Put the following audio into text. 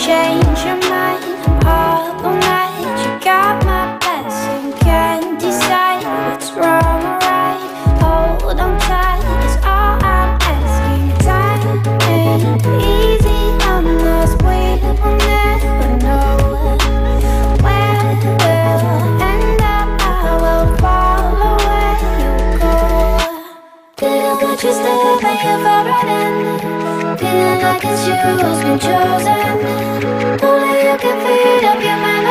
change your mind all night. You got my blessing, can't decide what's wrong or right. Hold on tight is all I'm asking. We will never know where we'll end up. I will follow where you go. Get you chosen. Only you can feed up your memories.